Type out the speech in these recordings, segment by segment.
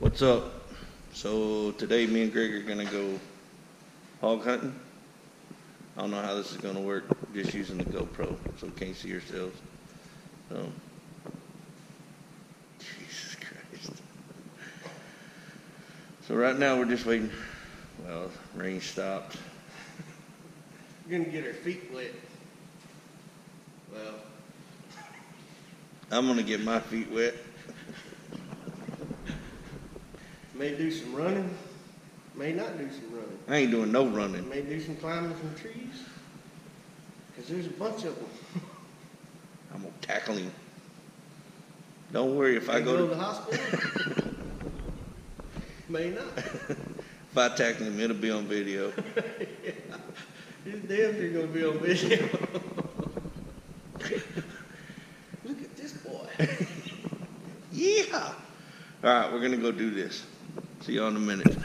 What's up? So today me and Greg are gonna go hog hunting. I don't know how this is gonna work, just using the GoPro, so we can't see ourselves. Um, Jesus Christ. So right now, we're just waiting, well, rain stopped. We're gonna get our feet wet. Well, I'm gonna get my feet wet. May do some running, may not do some running. I ain't doing no running. May do some climbing some trees. Cause there's a bunch of them. I'm gonna tackle him. Don't worry, if I May go to to, the hospital. may not. if I tackle him, it'll be on video. It's damn sure gonna be on video. Look at this boy. Yeah. All right, we're gonna go do this. See y'all in a minute.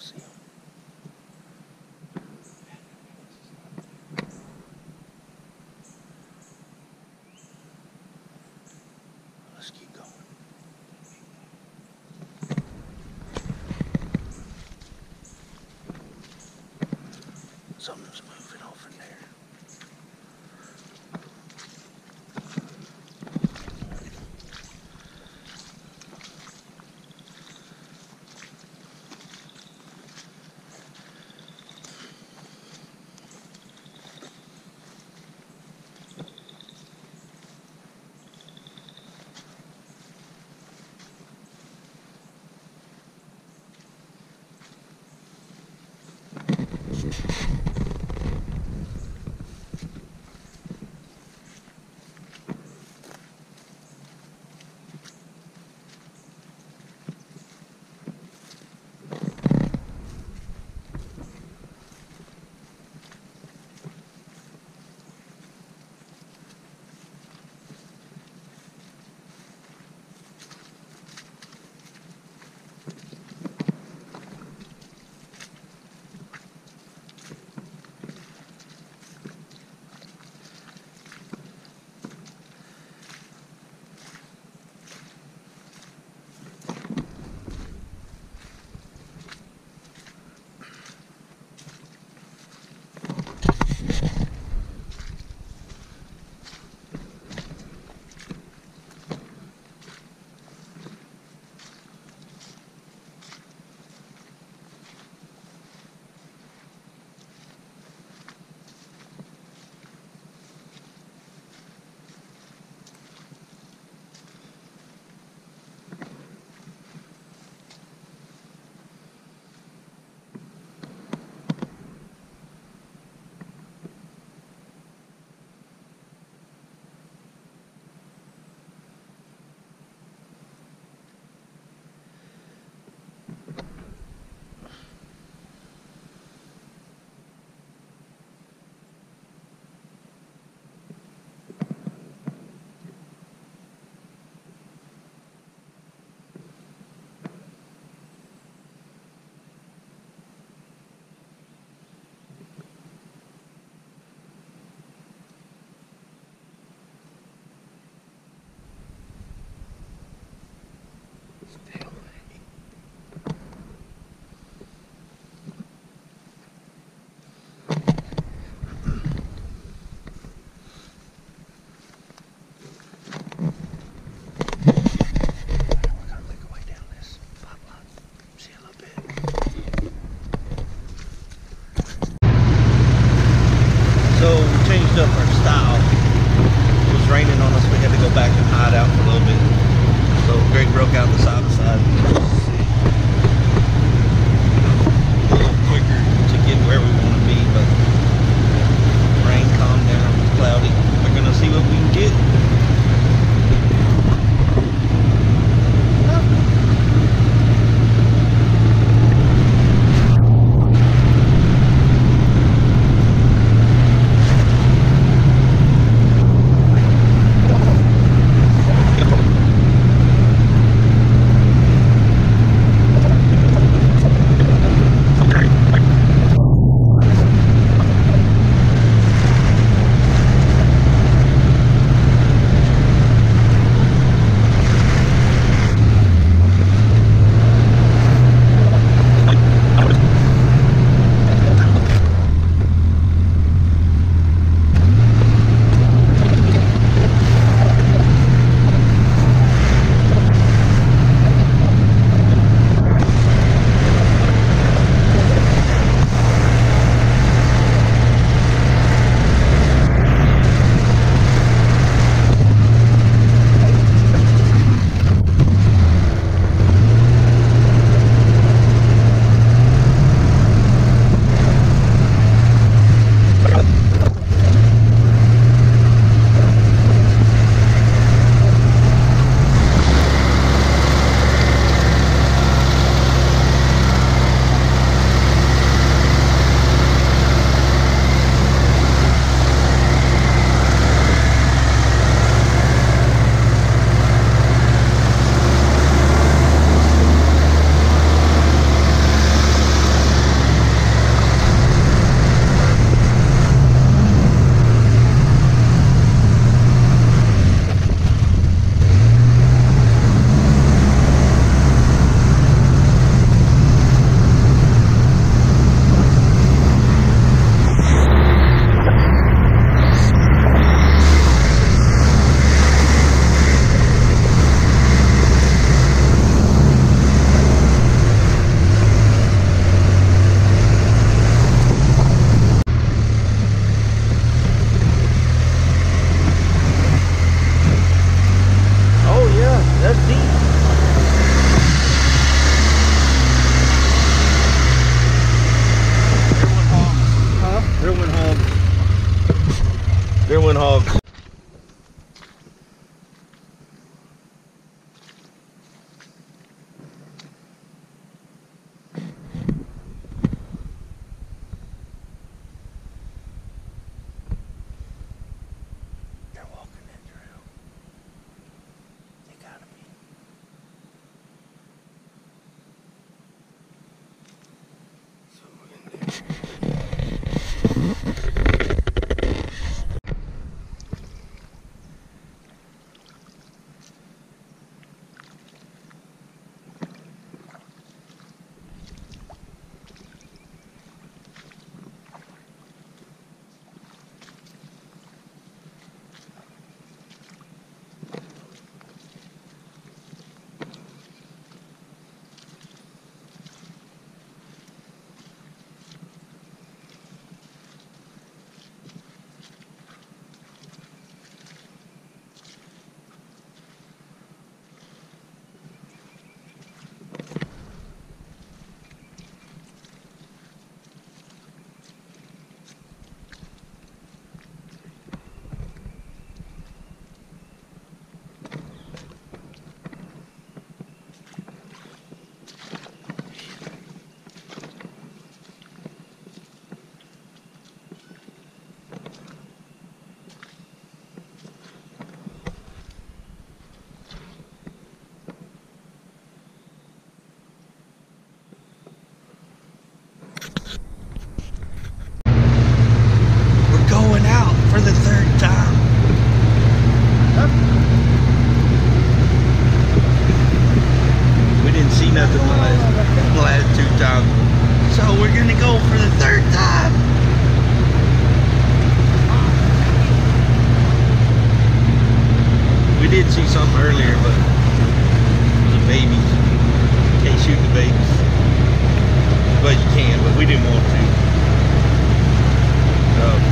See 'em. Let's keep going. Something's up our style. It was raining on us. We had to go back and hide out for a little bit. So Greg broke out the side by side. A little quicker to get where we want to be, but rain calmed down. Cloudy. We're gonna see what we can get. Went hogs. hole for the third time. We did see something earlier, but it was a baby. Can't shoot the babies. But you can, but we didn't want to. Um,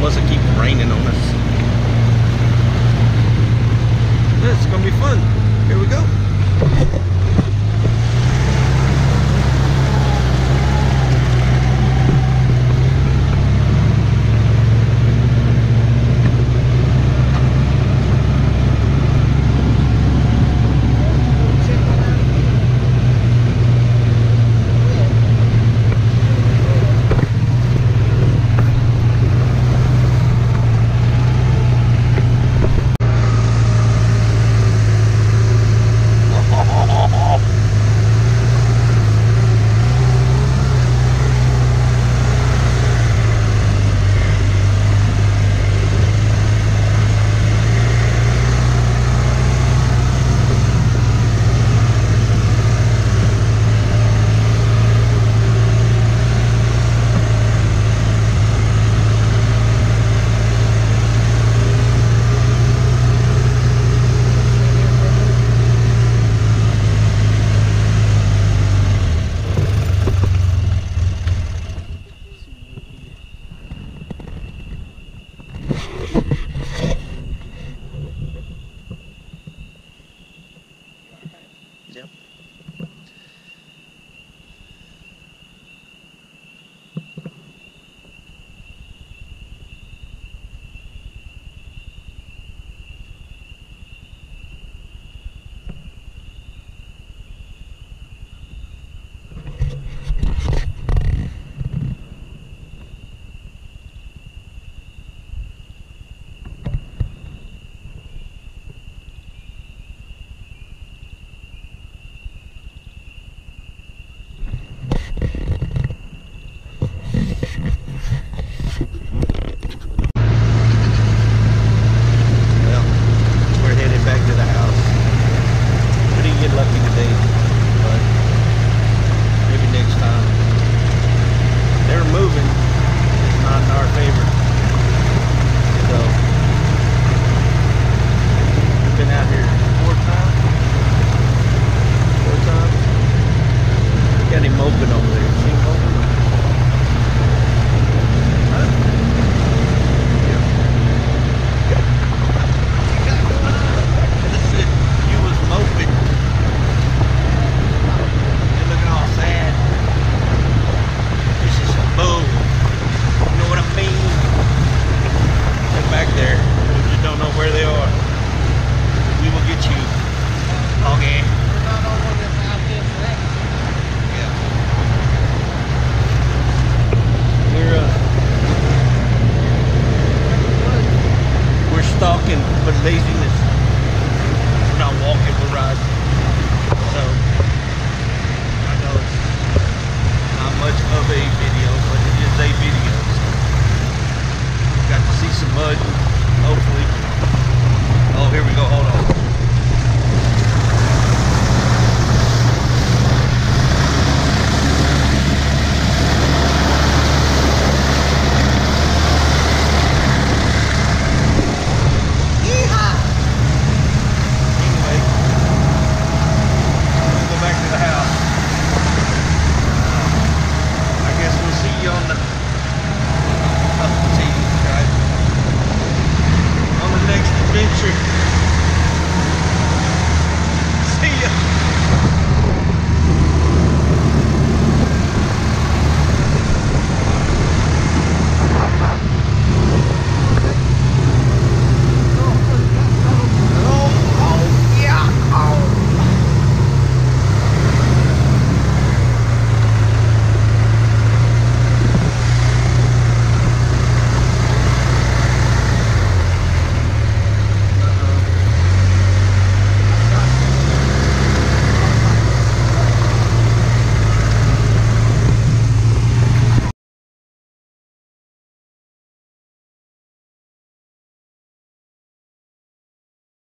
plus it keeps raining on us. This is gonna be fun. Here we go. Yep.